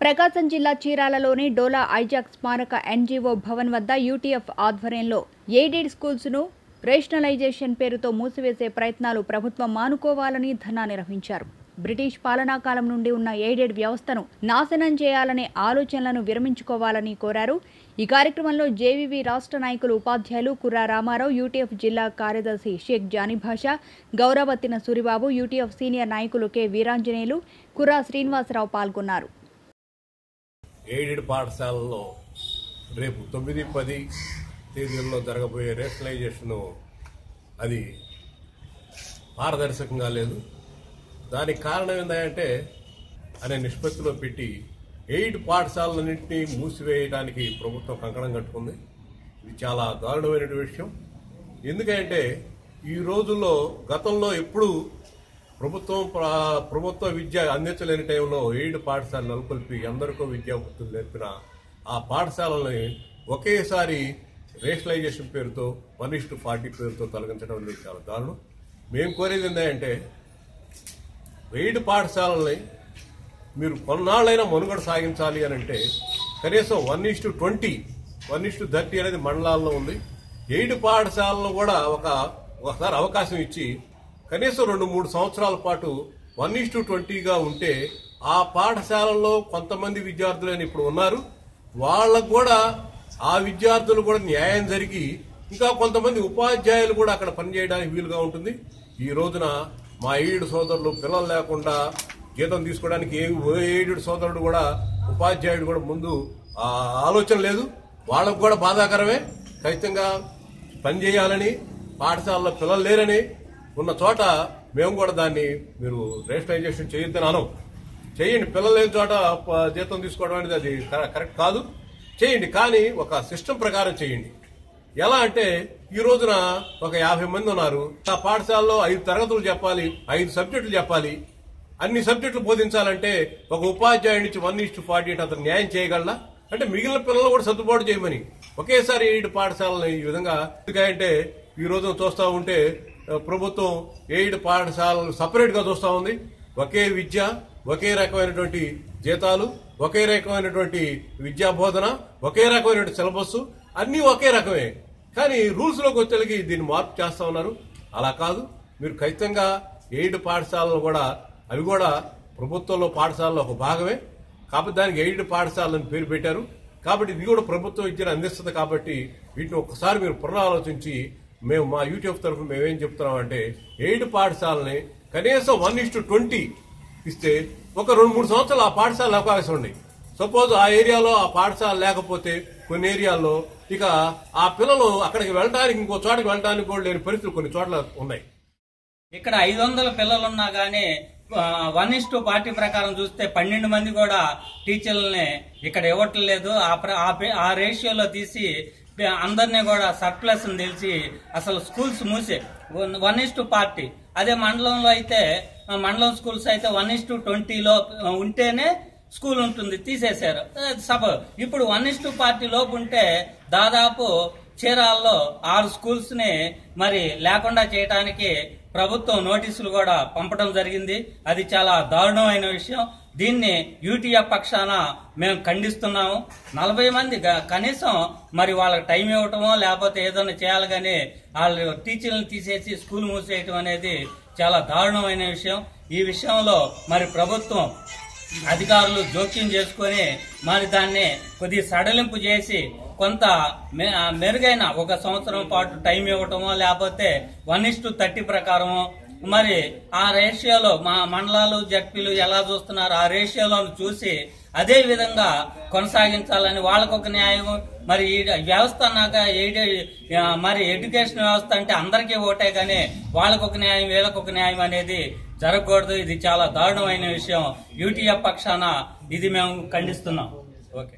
ప్రకాశం జిల్లా చీరాలలోని డోలా ఐజాక్ స్మారక ఎన్జీఓ భవన్ వద్ద యూటీఎఫ్ ఆధ్వర్యంలో ఎయిడెడ్ స్కూల్స్ను రేషనలైజేషన్ పేరుతో మూసివేసే ప్రయత్నాలు ప్రభుత్వం మానుకోవాలని ధర్నా నిర్వహించారు. బ్రిటిష్ పాలనా కాలం నుండి ఉన్న ఎయిడెడ్ వ్యవస్థను నాశనం చేయాలనే ఆలోచనలను విరమించుకోవాలని కోరారు. ఈ కార్యక్రమంలో జేవీవీ రాష్ట్ర నాయకులు ఉపాధ్యాయులు కుర్రా రామారావు యూటీఎఫ్ జిల్లా కార్యదర్శి షేక్ జానీభాషా గౌరవత్తిన సూరిబాబు యూటీఎఫ్ సీనియర్ నాయకులు కె వీరాంజనేయులు కుర్రా శ్రీనివాసరావు పాల్గొన్నారు. ఎయిడెడ్ పాఠశాలల్లో రేపు తొమ్మిది పది తేదీల్లో జరగబోయే రేషనలైజేషను అది పారదర్శకంగా లేదు. దానికి కారణం ఏంటంటే అనే నిష్పత్తిలో పెట్టి ఎయిడ్ పాఠశాలలన్నింటినీ మూసివేయడానికి ప్రభుత్వం కంకణం కట్టుకుంది. ఇది చాలా దారుణమైన విషయం. ఎందుకంటే ఈ రోజుల్లో గతంలో ఎప్పుడూ ప్రభుత్వం ప్రభుత్వ విద్య అందించలేని టైంలో ఎయిడ్ పాఠశాల నెలకొల్పి ఎందరికో విద్యాబుద్ధులు నేర్పిన ఆ పాఠశాలని ఒకేసారి రేషనలైజేషన్ పేరుతో వన్ ఇస్ టు ఫార్టీ పేరుతో తొలగించడం అనేది చాలా దారుణం. మేము కోరేది ఏంటంటే ఎయిడ్ పాఠశాలని మీరు కొన్నాళ్ళైనా మనుగడ సాగించాలి అని అంటే కనీసం one is to twenty one is to thirty అనేది మండలాల్లో ఉంది. ఎయిడ్ పాఠశాలను కూడా ఒక ఒకసారి అవకాశం ఇచ్చి కనీసం రెండు మూడు సంవత్సరాల పాటు వన్ ఈస్ టు ట్వంటీగా ఉంటే ఆ పాఠశాలలో కొంతమంది విద్యార్థులని ఇప్పుడు ఉన్నారు. వాళ్ళకు కూడా ఆ విద్యార్థులు కూడా న్యాయం జరిగి ఇంకా కొంతమంది ఉపాధ్యాయులు కూడా అక్కడ పనిచేయడానికి వీలుగా ఉంటుంది. ఈ రోజున మా ఏడు సోదరులు పిల్లలు లేకుండా జీతం తీసుకోవడానికి ఏ ఏడు సోదరుడు కూడా ఉపాధ్యాయుడు కూడా ముందు ఆలోచన లేదు. వాళ్ళకు కూడా బాధాకరమే. ఖచ్చితంగా పనిచేయాలని పాఠశాలలో పిల్లలు లేరని ఉన్న చోట మేము కూడా దాన్ని మీరు రేషనలైజేషన్ చేయొద్దని అనం. చేయండి. పిల్లలు లేని చోట జీతం తీసుకోవడం అనేది అది కరెక్ట్ కాదు. చేయండి. కానీ ఒక సిస్టమ్ ప్రకారం చేయండి. ఎలా అంటే ఈ రోజున ఒక యాభై మంది ఉన్నారు. ఆ పాఠశాలలో ఐదు తరగతులు చెప్పాలి ఐదు సబ్జెక్టులు చెప్పాలి. అన్ని సబ్జెక్టులు బోధించాలంటే ఒక ఉపాధ్యాయుడి నుంచి వన్ ఇస్టు ఫార్టీ ఎయిట్ అతను న్యాయం చేయగలరా అంటే మిగిలిన పిల్లలు కూడా సర్దుబాటు చేయమని. ఒకేసారి ఎయిడ్ పాఠశాలలు ఈ విధంగా ఎందుకంటే ఈ రోజు చూస్తా ఉంటే ప్రభుత్వం ఎయిడ్ పాఠశాలలు సపరేట్గా చూస్తా ఉంది. ఒకే విద్య ఒకే రకమైనటువంటి జీతాలు ఒకే రకమైనటువంటి విద్యా బోధన ఒకే రకమైనటువంటి సిలబస్ అన్నీ ఒకే రకమే. కానీ రూల్స్లోకి వచ్చేకి దీన్ని మార్పు చేస్తా ఉన్నారు. అలా కాదు. మీరు ఖచ్చితంగా ఎయిడ్ పాఠశాలలు కూడా అవి కూడా ప్రభుత్వంలో పాఠశాలలో ఒక భాగమే. కాబట్టి దానికి ఎయిడ్ పాఠశాలని పేరు పెట్టారు. కాబట్టి ఇది కూడా ప్రభుత్వ విద్యను అందిస్తుంది కాబట్టి వీటిని ఒక్కసారి మీరు పునరాలోచించి మేము మా యూట్యూబ్ తరఫున మేమేం చెప్తున్నామంటే ఎయిడ్ పాఠశాలని కనీసం వన్ ఇస్టు ట్వంటీ ఇస్తే ఒక రెండు మూడు సంవత్సరాలు ఆ పాఠశాల అవకాశం ఉంది. సపోజ్ ఆ ఏరియాలో ఆ పాఠశాల లేకపోతే కొన్ని ఏరియాల్లో ఇక ఆ పిల్లలు అక్కడికి వెళ్ళడానికి ఇంకో చోటకి వెళ్ళడానికి కూడా లేని పరిస్థితులు కొన్ని చోట్ల ఉన్నాయి. ఇక్కడ ఐదు వందల పిల్లలున్నా గానీ వన్ ఇస్ టూ పార్టీ ప్రకారం చూస్తే పన్నెండు మంది కూడా టీచర్లని ఇక్కడ ఇవ్వట్లేదు. ఆ ప్ర- ఆ పే- ఆ రేషియోలో తీసి అందరినీ కూడా సర్ప్లస్ తెలిసి అసలు స్కూల్స్ మూసే. వన్ ఇస్ టు పార్టీ అదే మండలంలో అయితే మండలం స్కూల్స్ అయితే వన్ ఇస్ టు ట్వంటీలో ఉంటేనే స్కూల్ ఉంటుంది తీసేశారు. సభ ఇప్పుడు వన్ ఇస్ టు పార్టీ లోపు ఉంటే దాదాపు చీరాల్లో ఆరు స్కూల్స్ని మరి లేకుండా చేయడానికి ప్రభుత్వం నోటీసులు కూడా పంపడం జరిగింది. అది చాలా దారుణమైన విషయం. దీన్ని యూటీఎఫ్ పక్షాన మేము ఖండిస్తున్నాము. నలభై మంది కనీసం మరి వాళ్ళకి టైం ఇవ్వటమో లేకపోతే ఏదైనా చేయాలి కానీ వాళ్ళు టీచర్లను తీసేసి స్కూల్ మూసేయటం అనేది చాలా దారుణమైన విషయం. ఈ విషయంలో మరి ప్రభుత్వం అధికారులు జోక్యం చేసుకొని మరి దాన్ని కొద్ది సడలింపు చేసి కొంత మె- మెరుగైన ఒక సంవత్సరం పాటు టైం ఇవ్వటమో లేకపోతే వన్ ఇస్ టు థర్టీ ప్రకారము మరి ఆ రేషియోలో మా మండలాలు జడ్పీలు ఎలా చూస్తున్నారు? ఆ రేషియోలో చూసి అదే విధంగా కొనసాగించాలని వాళ్ళకొక న్యాయం మరి ఈ వ్యవస్థ అన్నాక మరి ఎడ్యుకేషన్ వ్యవస్థ అంటే అందరికీ ఓటే కానీ వాళ్ళకొక న్యాయం వీళ్ళకొక న్యాయం అనేది జరగకూడదు. ఇది చాలా దారుణమైన విషయం. యూటీఎఫ్ పక్షాన ఇది మేము ఖండిస్తున్నాం. ఓకే.